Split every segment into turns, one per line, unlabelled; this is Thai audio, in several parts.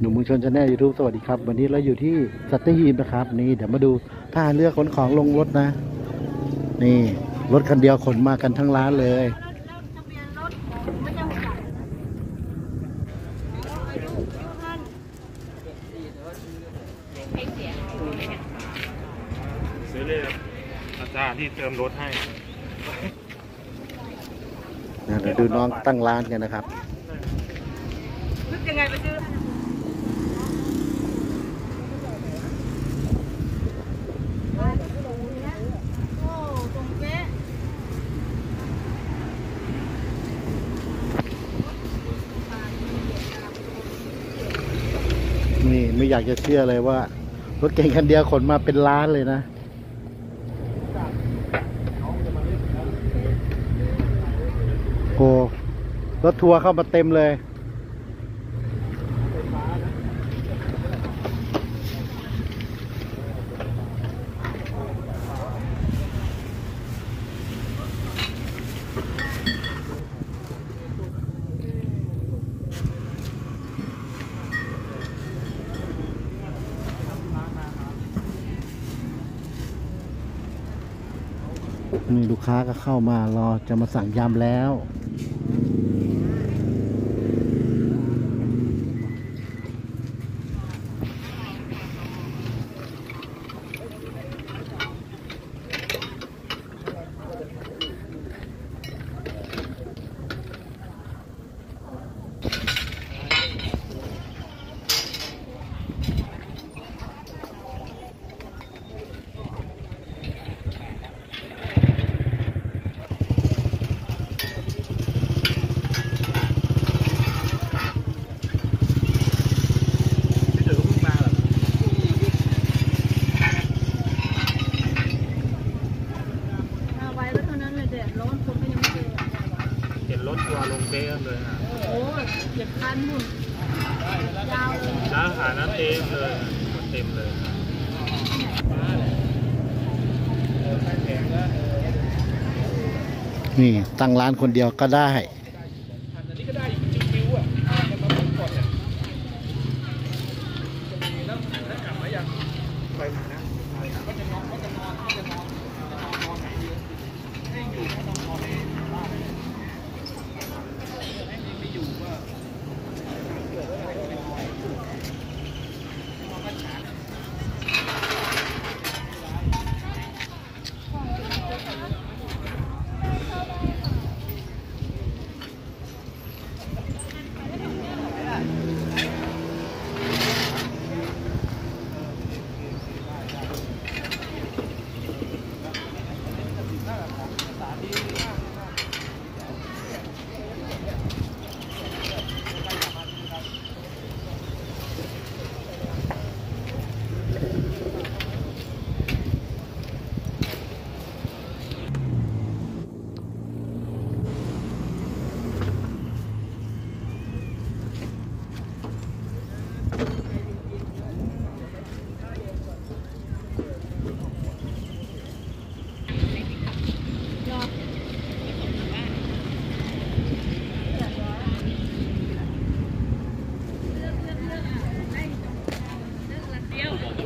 หนุ่มเมืองชล channel ยูทูบสวัสดีครับ วันนี้เราอยู่ที่สัตหีบนะครับ นี่เดี๋ยวมาดูท่าเรือขนของลงรถนะ นี่รถคันเดียวขนมากันทั้งร้านเลย
ซื้อเลยอาจารย์ที่เติมรถให้
นะเดี๋ยวดูน้องตั้งร้านกันนะครับ
นึกยังไงไปซื้อ โอ้ตรงเป๊ะ
นี่ไม่ อยากจะเชื่อเลยว่ารถเก่งคันเดียวขนมาเป็นล้านเลยนะ โอ้รถทัวร์เข้ามาเต็มเลย นี่ลูกค้าก็เข้ามารอจะมาสั่งยำแล้ว
พี่เต๋อก็เพิ่งมาเหรอ
เอาไว้แล้วเท่านั้นเลยเด็ดร้อนคนก็ยังไม่เจอ
เห็นรถทัวร์ลงเต๊ะเลยอะ
โอ้ยเจ็ดคันหุ่นยาวเลย
ร้านอาหารนั้นเต็มเลยคนเต็มเลย
นี่ตั้งร้านคนเดียวก็ได้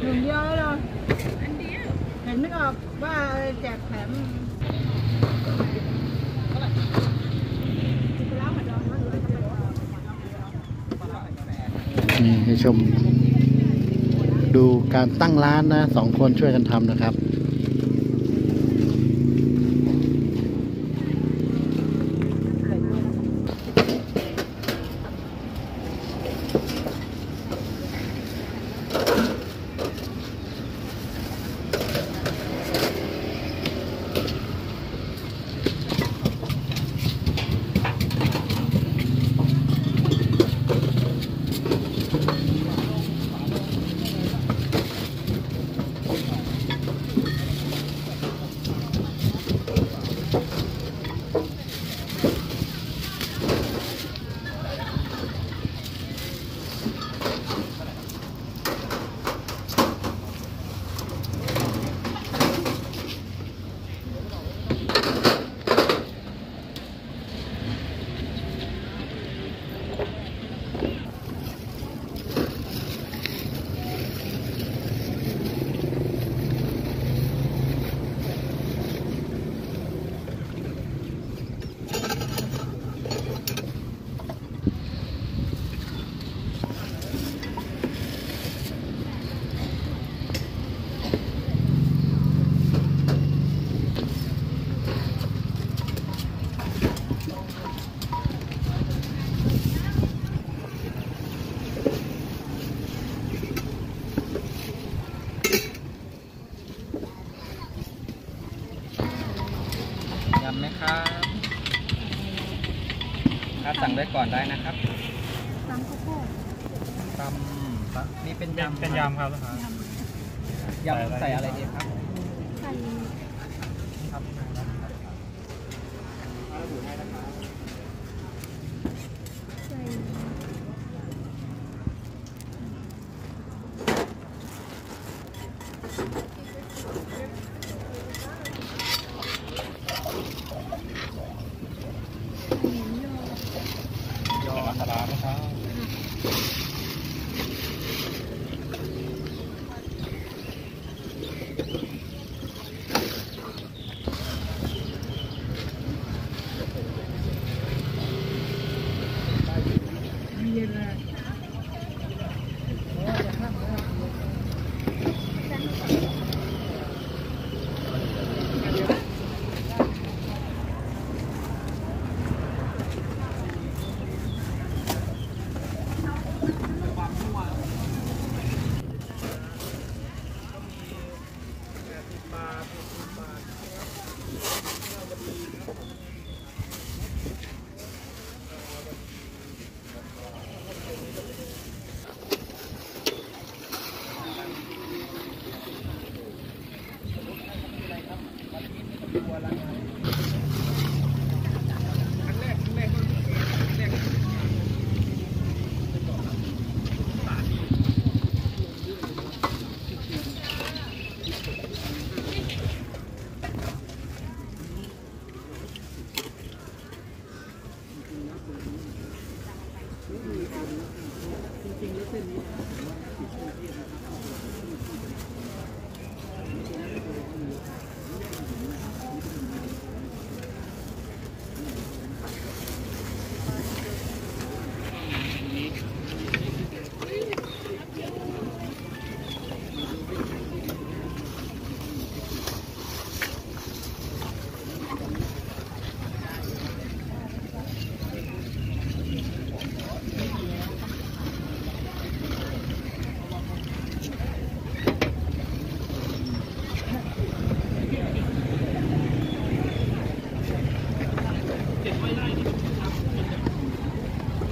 หนึ่งเดียวแล้วเหรอเห็นนึกออกว่าแจกแถม
นี่ให้ ชม ดูการตั้งร้านนะสองคนช่วยกันทำนะครับ
สั่งได้ก่อนได้นะครับ
ตำข้าวโพด
ตำนี่เป็นยำ
เป็นยำครับ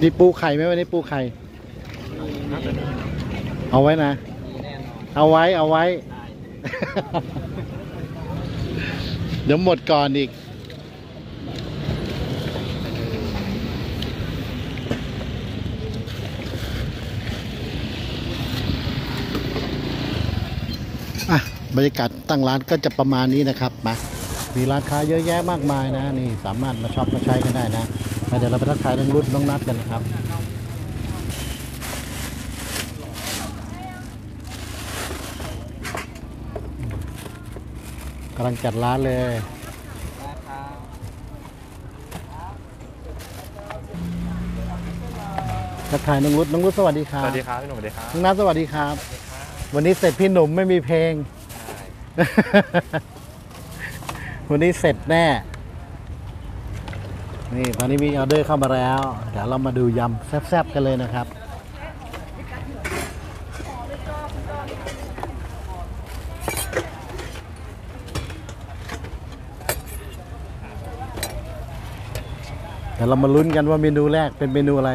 นี่
ปูไข่ไหมวันนี้ปูไข่ เอาไว้นะ
มีแน่นอน
เอาไว้เอาไว้ เดี๋ยวหมดก่อนอีก อะ บรรยากาศตั้งร้านก็จะประมาณนี้นะครับ มา มีร้านค้าเยอะแยะมากมายนะ นี่สามารถมาช็อปมาใช้กันได้นะมา เดี๋ยวเราไปทักทายน้องรุ่นน้องนัดกันนะครับกำลังจัดร้านเลย
ราคา
ทักทายน้องรุ่นน้องรุ่นสวัสดีครั
ส
บ
วัสดีครับพี่หนุ่มสวัสดีครับ
น้องนัทสวัสดีครับ วันนี้เสร็จพี่หนุ่มไม่มีเพลง วันนี้เสร็จแน่ นี่ตอนนี้มีออเดอร์เข้ามาแล้ว เดี๋ยวเรามาดูยำแซ่บๆกันเลยนะครับ เดี๋ยวเรามาลุ้นกันว่าเมนูแรกเป็นเมนูอะไร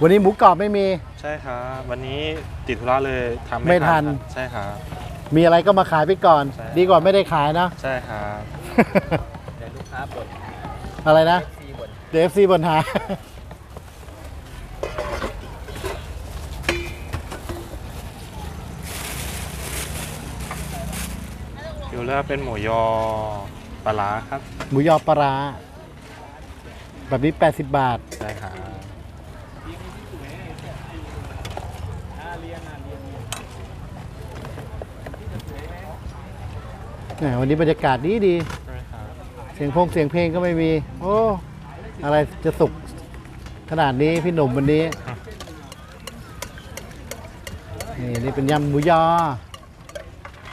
วันนี้หมูกรอบไม่มี
ใช่ครับวันนี้ติดธุระเลยทำ
ไม่ทัน
ครับใช่ครับ
มีอะไรก็มาขายไปก่อน
ใช่
ดีกว่าไม่ได้ขายนะ
ใช่ครับ
เดี๋ยวลูกค้าบ่น
อะไรนะ
ซีบ่น
เดฟซีบนหา
อยู่เลือกเป็นหมูยอปลาร้าครับ
หมูยอปลาร้าแบบนี้ 80 บาท
ใช่ครับ
แหมวันนี้บรรยากาศดีดี
ใช่ครับ
เสียงพงเสียงเพลงก็ไม่มี โอ้ อะไรจะสุกขนาดนี้พี่หนุ่มวันนี้ นี่นี่เป็นยำหมูยอ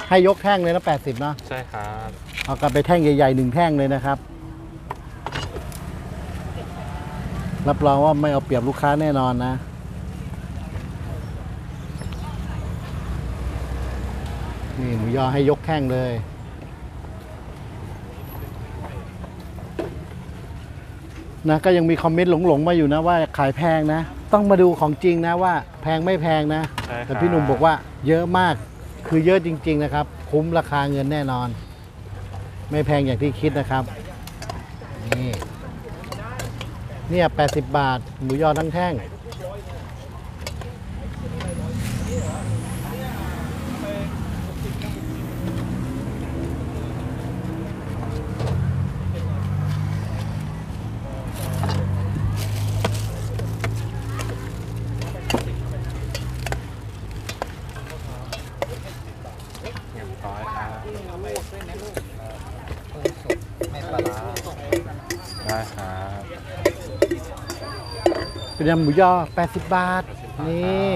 ให้ยกแท่งเลยนะ80เนาะ
ใช่ครับ
เอากลับไปแท่งใหญ่ๆหนึ่งแท่งเลยนะครับ รับรองว่าไม่เอาเปรียบลูกค้าแน่นอนนะ นี่หมูยอให้ยกแท่งเลย นนะก็ยังมีคอมเมนต์หลงๆมาอยู่นะว่าขายแพงนะ ต้องมาดูของจริงนะว่าแพงไม่แพงนะ
ใช่ครับ
แต่พี่หนุ่มบอกว่าเยอะมากคือเยอะจริง ๆนะครับ คุ้มราคาเงินแน่นอน ไม่แพงอย่างที่คิดนะครับ นี่เนี่ย80 บาท หมูยอทั้งแท่ง
เรียบร้อยครับ
กุ้งสุกไม่ปลาร้า
ได้ครับ
เป็น ยำหมูยอ 80 บาท นี่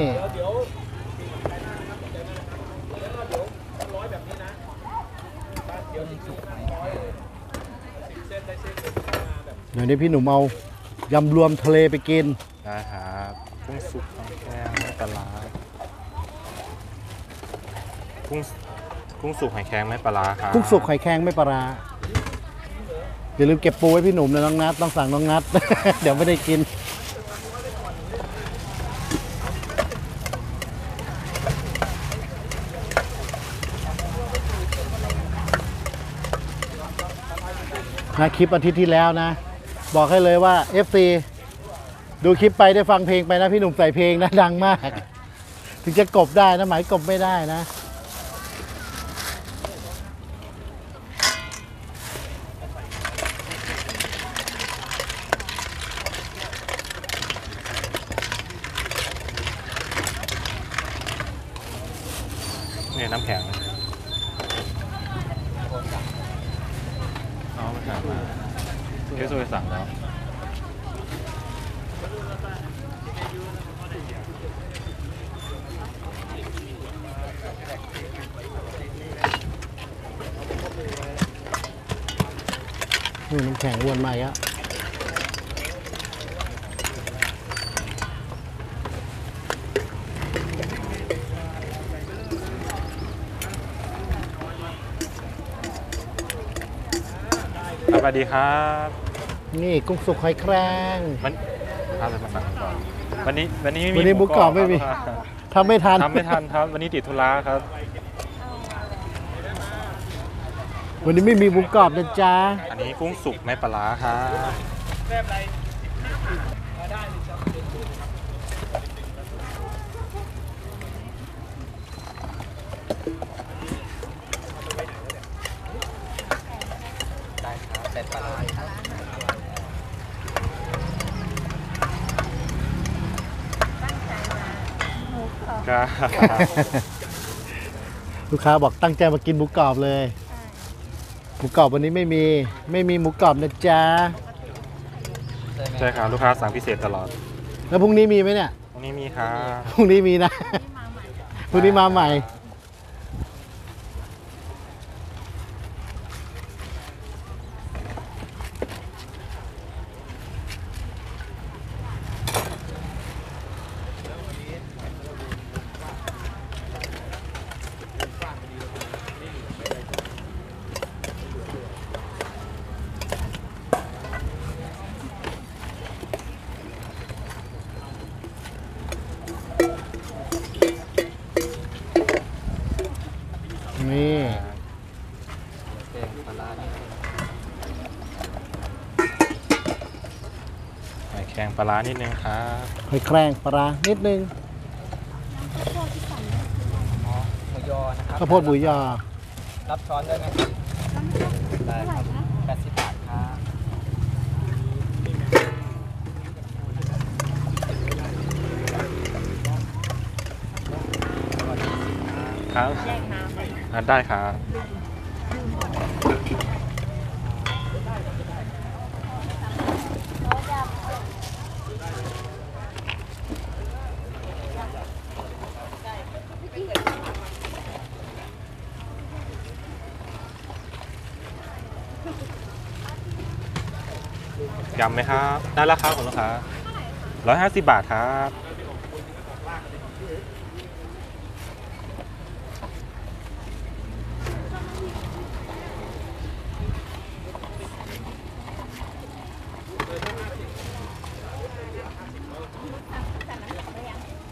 กุ้งสุกไหม
เดี๋ยวนี้พี่หนุ่มเอายำรวมทะเลไปกิน
ได้ครับกุ้งสุกน้ำแข็งไม่ปลาร้ากุ้งกุ้งสุกหอยแครงไม่ปลาร้าครับ
กุ้งสุกไข่แข็งไม่ปลาร้าอย่าลืมเก็บปูไว้พี่หนุ่มนะน้องนัดต้องสั่งน้องนัด เดี๋ยวไม่ได้กิน นะคลิปอาทิตย์ที่แล้วนะ บอกให้เลยว่า FC ดูคลิปไปได้ฟังเพลงไปนะพี่หนุ่มใส่เพลงนะดังมาก ถึงจะกบได้นะหมายกบไม่ได้นะ
เนี่ยน้ำแข็งเอาไปสั่งมาเอสโซสั่งแล้ว
นี่น้ำแข็งวนมาอีกแล้ว
สวัส ดีครับ
นี่กุ้งสุกหอยแครง
มันอะไรมาสั่งก่อนวันนี้วันนี้ไม่มี
วันนี้หมูกรอบไม่มี
ครับ
ทำไม่ทัน
ทำไม่ทันครับ วันนี้ติดธุระครับ
วันนี้ไม่มีหมูกรอบนะจ๊ะ
อันนี้กุ้งสุกไม่ปลาร้าครับ
ได้ครับแต่ปลาร้าครับ
ครับ
ลูกค้าบอกตั้งใจมากินหมูกรอบเลย หมูกรอบวันนี้ไม่มี ไม่มีหมูกรอบนะจ๊ะ
ใช่ไหม
ใช่ครับลูกค้าสั่งพิเศษตลอด
แล้วพรุ่งนี้มีไหมเนี่ย
วันนี้มีครับ
พรุ่งนี้มีนะ พรุ่งนี้มาใหม่ นี่
แกงปลาร้านี่
หอยแครง ปลาร้านิดนึงครับ
หอยแครงปลาร้านิดนึง
อ๋อหมูยอนะครับ
ข้าวโพดหมูยอ
รับช้อนด้วยไหมครับได้ครับแปดสิบบาทครับ
ครับอะได้ครับำไหมครับ ได้ราคาของลูกค้าร้อยห้าสิบบาทครับ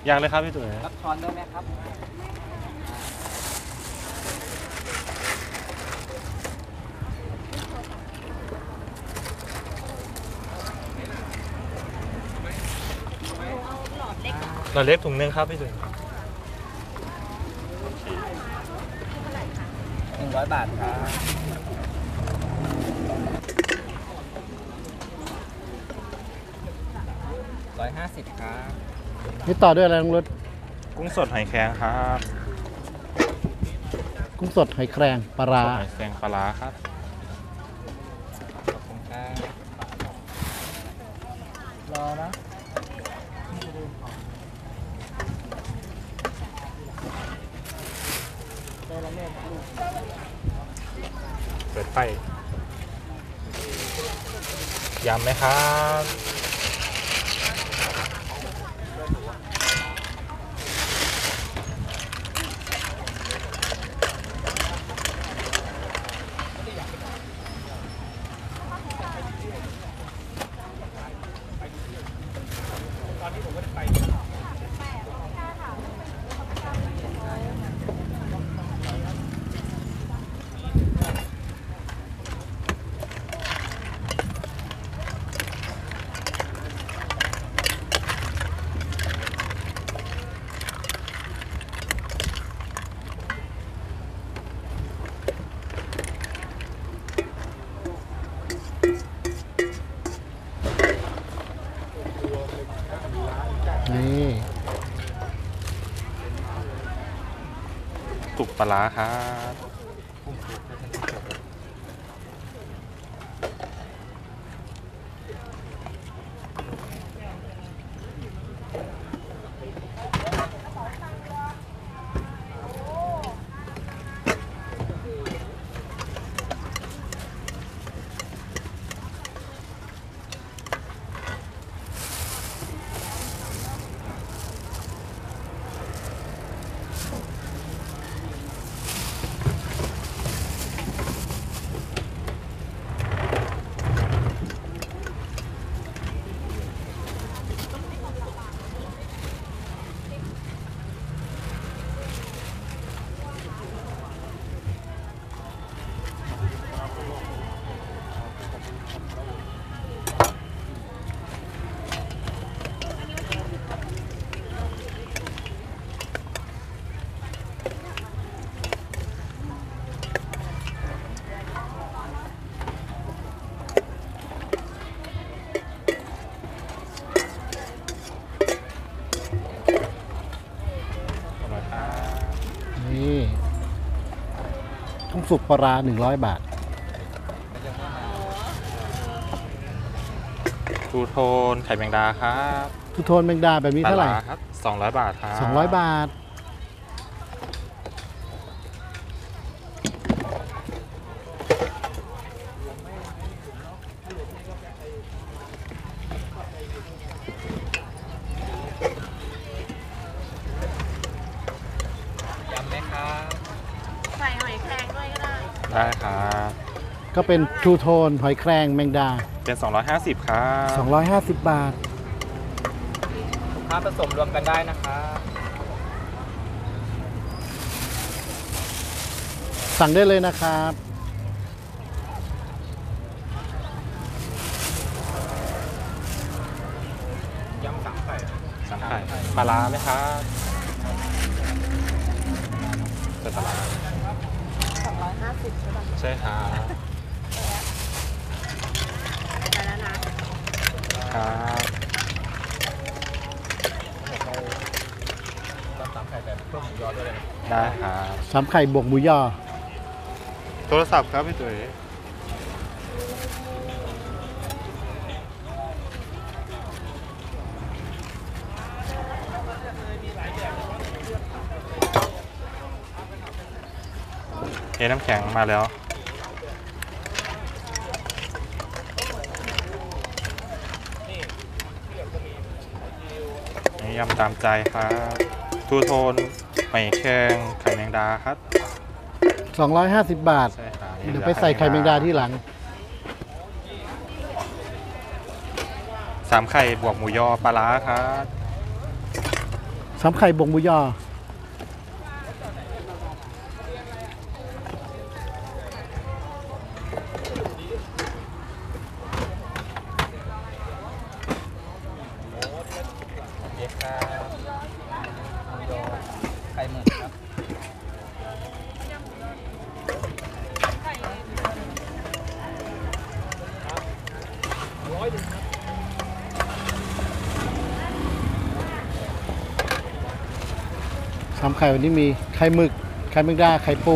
ยังเลยครับพี่ตุ๋ย
รับช้อนด้วยไหมครับ
เราเล็กถุงนึงครับพี่ตุ๋ย
หนึ่งร้อยบาทครับร้อยห้าสิบครับ
นี่ต่อด้วยอะไรน้องรถ
กุ้งสดหอยแครงครับ
กุ้งสดหอยแครงปลาร้า
สดหอยแครงปลาร้าครับ
ขอบคุณครับรอนะ
เปิดไฟยำไหม ครับ
นี่
ตุก ปลาร้าครับ อร่อยครับ
นี่กุ้ง สุกปลาร้าหนึ่งร้อยบาท
ทูโทนไข่แมงดาครับ
ทุโทนแมงดาแบบนี้เท่าไหร่
ปลครับ200บาทครับ
สองร้อยบาท
ยำไหมครับ
ใส่หอยแครงด้วยก็ได้
ได้ครับ
ก็เป็นทูโทนหอยแครงแมงดา
เป็น 250 ครับ
250 บาท
ลูกค้าผสมรวมกันได้นะครับ
สั่งได้เลยนะครับ
ยำสามไข่
สามไข่ปลาร้าไหมครับเป็นปลาร้า
สองร้อยห้าสิบใช่ป่ะ
ใช่ครับ
ไปแล้วนะ
ครับ
ยำสามไข่แบบเพิ่มหมูยอด้วยเลย
ได้ครับ
สามไข่บวกหมูยอ
โทรศัพท์ครับพี่ตุ๋ยเฮ้น้ำแข็งมาแล้ว ยำตามใจครับทูโทนหอยแครงไข่แมงดาครับ
250 บาท
ใช่ครับ
เดี๋ยวไปใส่ไข่แมงดาที่หลัง
สามไข่บวกหมูยอปลาร้าครับ
สามไข่บงหมูยอ วันนี้มีไข่หมึกไข่แมงดาไข่ปู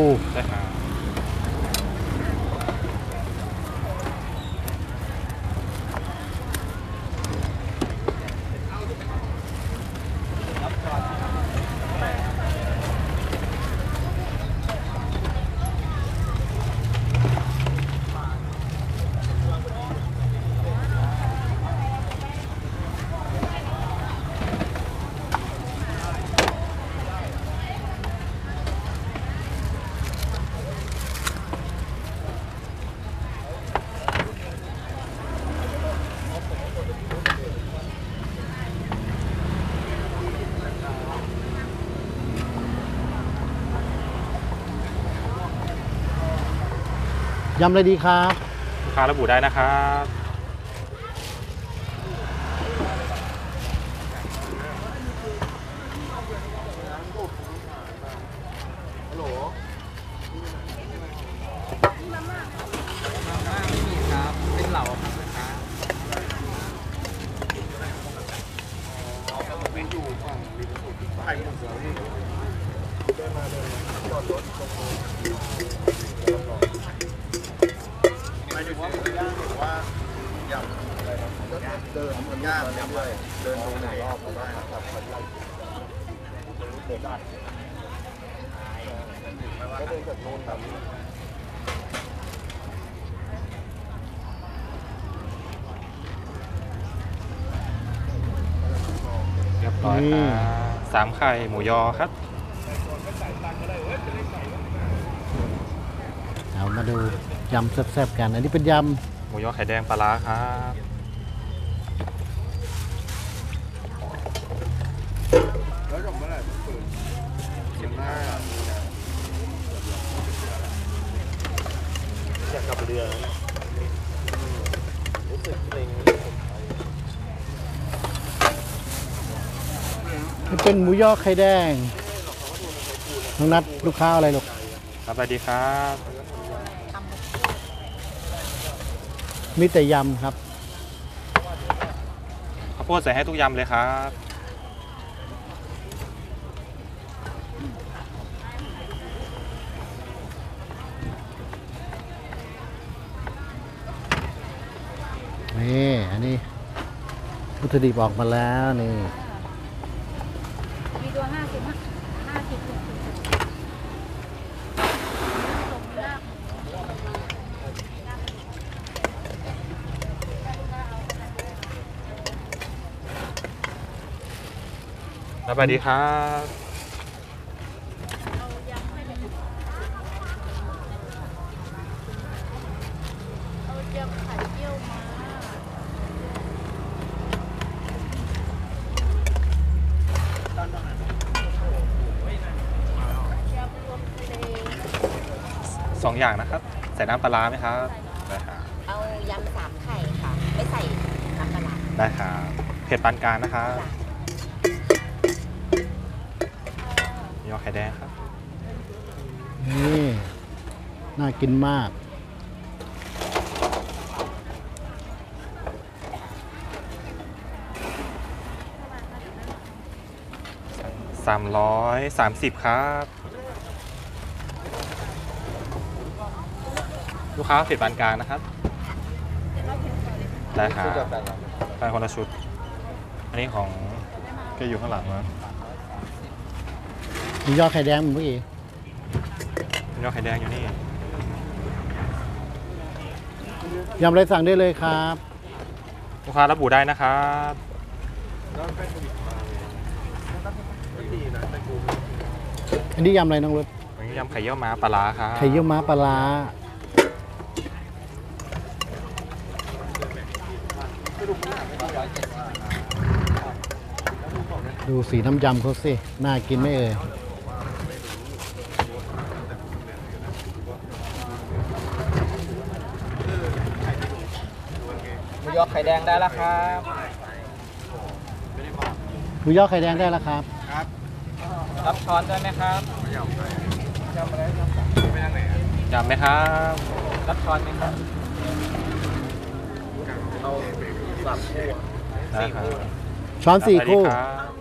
ยำอะไรดีครับ
ลูกค้าระบุได้นะครับ
มาม่าไม่มีครับ เป็นเหล่าครับลูกค้า
เรียบร้อย
นี่
ครับสามไข่หมูยอครับ
เอามาดูยำแซ่บๆกัน อันนี้เป็นย
หมูยอไข่แดงปลาร้าครับ
เป็นหมูยอไข่แดงน้องนัดลูกค้าเอาอะไรลูก
รับไปดีครับ
มีแต่ยำครับ
ข้าวโพดใส่ให้ทุกยำเลยครับ
นี่อันนี้วัตถุดิบออกมาแล้วนี่
มีตัวห้าสิบห้าสิบหกสิบส่งไม่ได้
รับไปดีครับ
เอาเจียวไข่เจียวมาเจียวรวมทะเล
ส องอย่างนะครับ ใส่น้ำปลาร้าไหมครับได้ครับ
เอายำสามไข่ค่ะ ไม่ใส่น้ำปลาร้า
ได้ครับเผ็ดปานกลางนะครับหมูยอไข่แดงครับ
นี่ น่ากินมาก
330 ครับ ลูกค้าเผ็ดปานกลางนะครับได้ครับ
ชุดเดียวกันเหรอ
ได้คนละชุด อันนี้ของแกอยู่ข้างหลังนะ
หมูยอไข่แดงเหมือนเมื่อกี้
หมูยอไข่แดงอยู่นี่
ยำอะไรสั่งได้เลยครับ
ลูกค้าระบุได้นะครับ
อันนี้ยำอะไรน้องรถ
อันนี้ยำไข่เยี่ยวม้าปลาร้าครับ
ไข่เยี่ยวม้าปลาร้า
ร้อยเจ็ ดสิบ
ดูสีน้ำยำเขาสิ น่ากินไหม่เอ่ย
หมูยอไข่แดงได้แล้วครับ
หมูยอไข่แดงได้แล้วครับ
รับช้อนด้วยไหมครับ
ยำไหมครับ
รับช้อนไหมครับ
ได้ครับ
ช้อนสี่คู่
สวัสดีรับ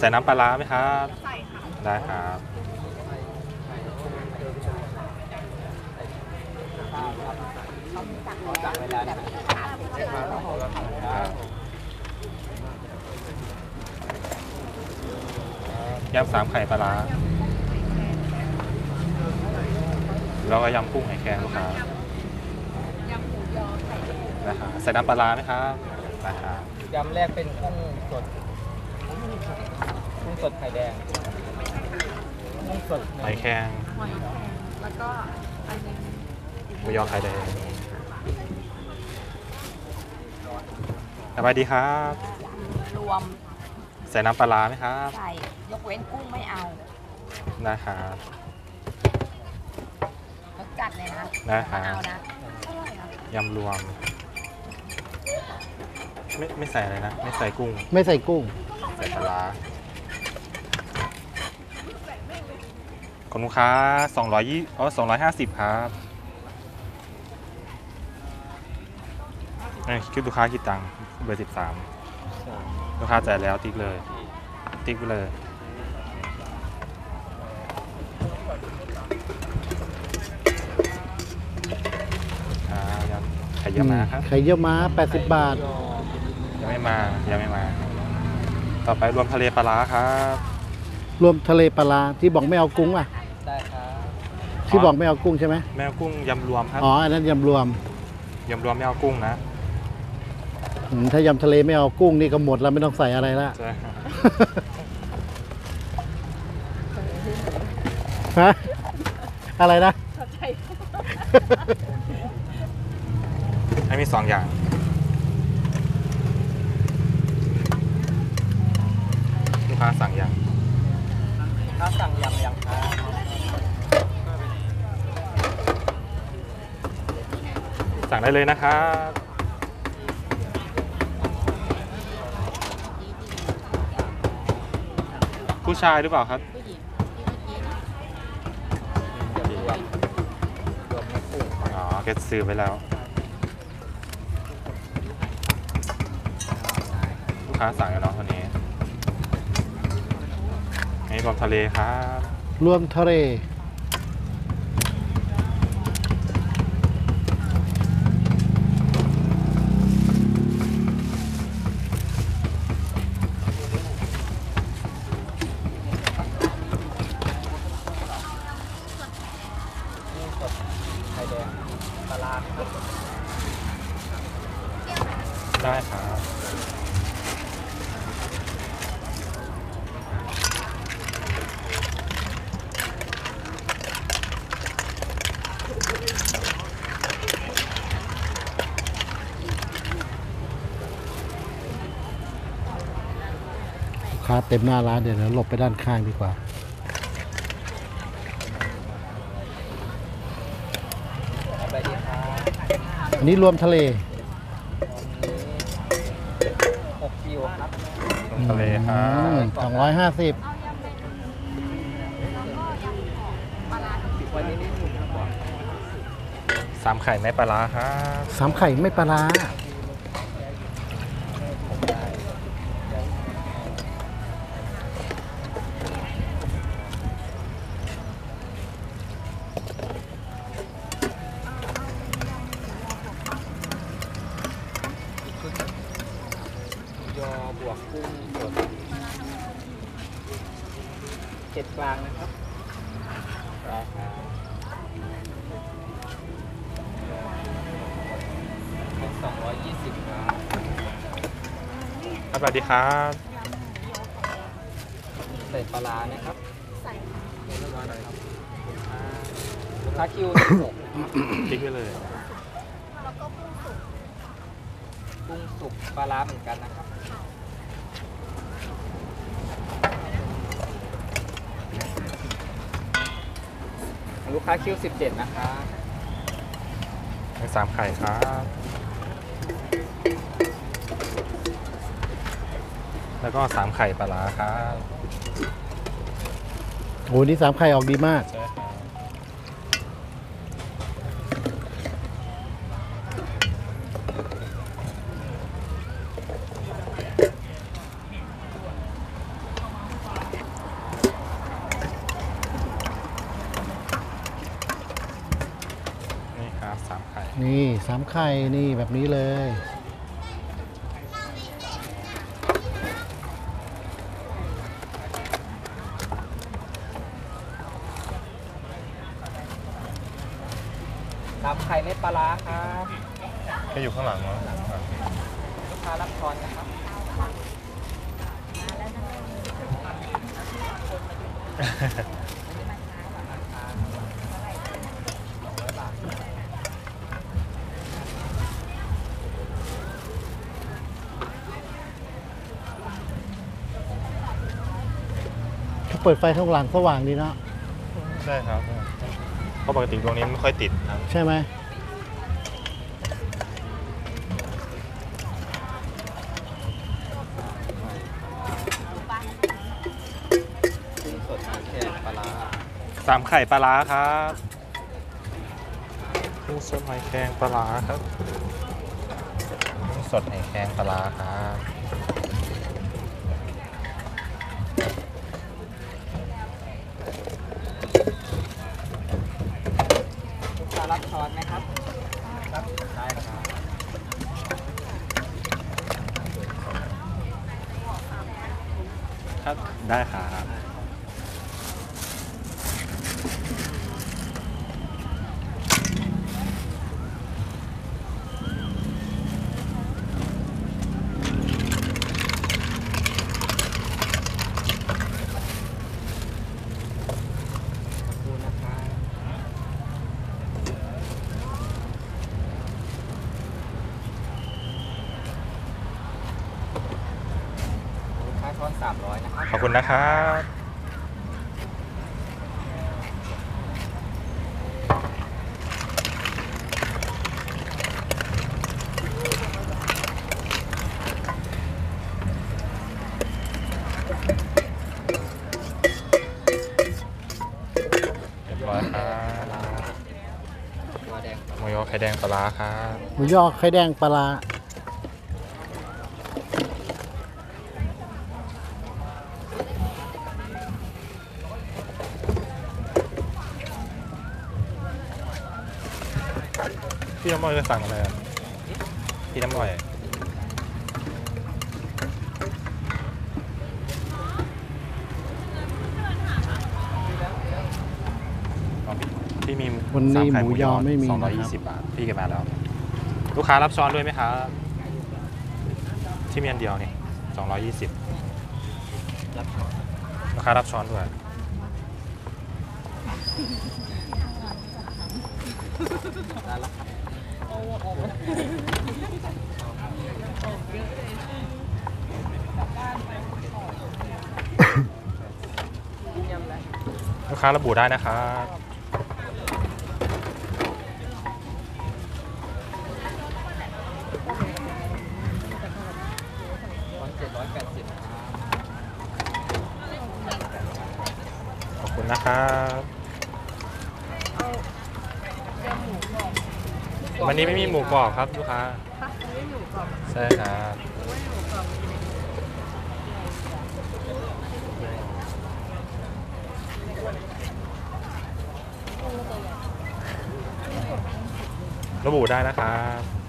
ใส่น้ำปลาร้าไหมครับใส่ค่ะได้ครับ
เวลานะครับ
ครับยำสามไข่ปลาร้าแล้วก็ยำกุ้งไข่แครงลูกค้ายำหมูยอไข่นะครับใส่น้ำปลาร้าไหมครับนะครับ
ยำแรกเป็นกุ้งสดกุ้ง สดไข่แดงกุ้งสด
ไข่แครงหมูยอไข่แดงสวัสดีครับ
รวม
ใส่น้ำปลาร้าไหมครับ
ใส่ยกเว้นกุ้งไม่เอา
ได้ครับ
รสจัดเลยนะ
ได้ค
ไม่
รับ
เอานะอร่อยอะ
ยำรวม ไม่ไม่ใส่อะไรนะ ไม่ใส่กุ้ง
ไม่ใส่กุ้ง
ใส่ปลาร้า คุณลูกค้า220อ๋อ250 ครับนี่คิดลูกค้าคิดตังค์เบอร์ 13 ลูกค้าจ่ายแล้วติ๊กเลย ติ๊กไปเลยอ่ายำไข่เยี่ยวม้าครับ
ไข่เยี่ยวม้า 80 บาท
ยังไม่มา ยังไม่มา ต่อไปรวมทะเลปลาร้าครับ
รวมทะเลปลาร้าที่บอกไม่เอากุ้งอะ
ได้ครับ
ที่บอกไม่เอากุ้งใช่ไหม
แมวกุ้งยำรวมครับ
อ๋ออันนั้นยำรวม
ยำรวมไม่เอากุ้งนะ
อืมถ้ายำทะเลไม่เอากุ้งนี่ก็หมดแล้วไม่ต้องใส่อะไรละ
ใช่ครับ
ฮะอะไรนะ
ให้มีสองอย่างลูกค้าสั่งอย่าง
ถ้าสั่งยำยังครับ
สั่ งได้เลยนะครับผู้ชายหรือเปล่าครับอ๋อเกตซื้อไปแล้วลูกค้าสั่งกันเนาะคนนี้นี่รวมทะเลครับ
รวมทะเล
กุ้งสดไข่แดงปลาร้าครับ
ได้ครับ
ค้า เต็มหน้าร้านเดี๋ยวเราหลบไปด้านข้างดีกว่า
อะไรดีครับ
อันนี้รวมทะเล
หกคิวครับ
รวมทะเลครับ
สองร้อยห้าสิบ
วันนี้นี่หนุ่มกว่า
สามไข่ไม่ปลาร้าครับ
สามไข่ไม่ปลาร้า
ข่ปลาร้าครับ
โอ้นี่สามไข่ออกดีมาก
ใช่ครับนี่ครับสามไข่
นี่สามไข่นี่แบบนี้เลย
ตับไข่ไม่ปลาร้าครับ
แค่อยู่ ข้างหลังเนาะ
ลูกค้ารับทอนนะครับ
เขาเปิดไฟข้างหลังสว่างดีเนาะ
ใช่ครับ เพราะปกติตรงนี้ไม่ค่อยติดครับ
ใช่ไหม
กุ้งสดหอยแครงปลาร้า
สามไข่ปลาร้าครับกุ้งสดหอยแครงปลาร้าครับกุ้งสดหอยแครงปลาร้าครับ
ลูกค้ารับทอนไหมครับ ครับ ได้ครับ
ครับ ได้ครับ
ขอบคุณนะครับลูกค้าทอน 300 นะครับ
ขอบคุณนะครับ เรียบร้อยครับ
ตัวแดง
หมูยอ ไข่แดงปลาร้าครับ
หมูยอไข่แดงปลาร้า
พี่น้ำอ้อยจะสั่งอะไรอะพี่น้ำอ้อยอ๋อพี่พี่มี
วันนี้
สา
ห
ไข่
มูยอไม่มี
สองร้อย
นะค
ยี่
รับ
สิบบาท พี่เก็บมาแล้ว ลูกค้ารับช้อนด้วยไหมครับที่มีอันเดียวนี่สองร้อยยี่สิบ
รับทอน
ลูกค้ารับช้อนด้วย
ได้แล้วครับ
ลูกค้าระบุได้นะครับ
นะ
ครับวันนี้ไม่มีหมูกรอบครับลูกค้าใช่ครับระบุได้นะครับ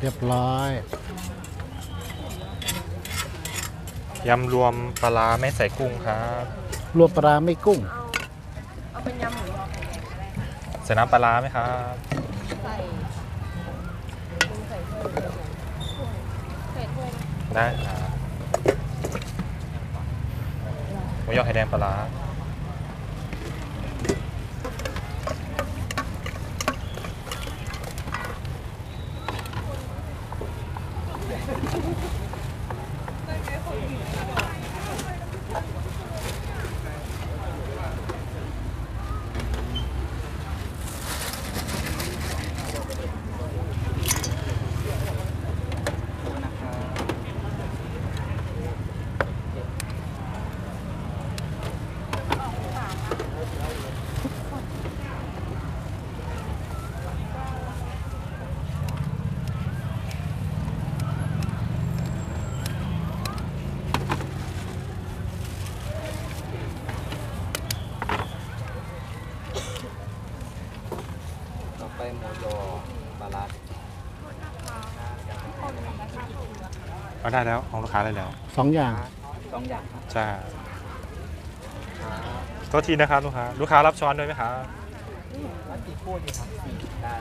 เรียบร้อย
ยำรวมปลาร้าไม่ใส่กุ้งครับ
รวมปลาร้าไม่กุ้ง
เอาเป็นยำหมูยอไข่แดงก็ได้ค่ะ
ใส่น้ำปลาร้าไหมครับ
ใส่คุณใส่ถ้วยเดียวใส่ถ้วย
ได้ครับหมูยอไข่แดงปลาร้า ได้แล้วของลูกค้าได้แล้ว
สองอย่าง
สองอย่างครับ
ใช่โทษทีนะครับลูกค้าลูกค้ารับช้อนด้วยไหมครับ
แล้วกี่คู่ดีครับสี่ได้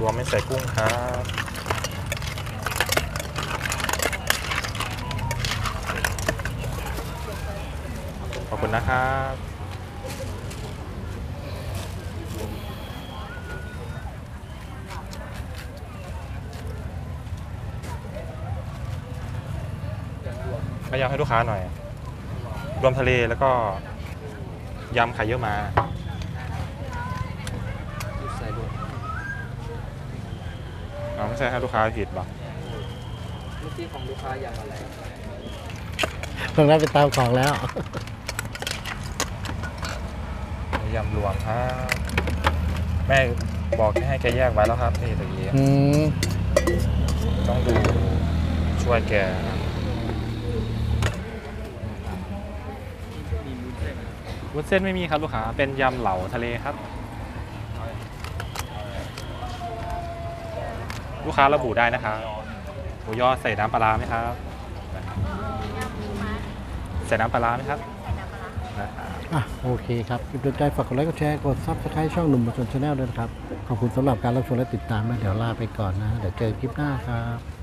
รวมไม่ใส่กุ้งครับขอบคุณนะครับ พยายามให้ลูกค้าหน่อย รวมทะเลแล้วก็ยำไข่เยอะมา
ใส่ด้วย
อ๋อไม่ใช่ให้ลูกค้าผิดป่ะ
เมื่อกี้ของลูกค้าอย่างอะไร
ตรงนั้นไปตามของแล้ว
ยำรวมครับแม่บอกให้แกแยกไว้แล้วครับนี่ตะกี้
อืม
ต้องดูช่วยแก
มีวุ้นเส้น
วุ้นเส้นไม่มีครับลูกค้าเป็นยำเหลาทะเลครับ ลูกค้าระบุได้นะครับหมูยอใส่น้ำปลาร้าไหมครับ ใส่น้ำปลาร้าไหมครับ
อะโอเคครับคลิปโดนใจฝากกดไลค์กดแชร์กด subscribe ช่องหนุ่มเมืองชล channel ด้วยนะครับ ขอบคุณสำหรับการรับชมและติดตามนะเดี๋ยวลาไปก่อนนะ เดี๋ยวเจอคลิปหน้าครับ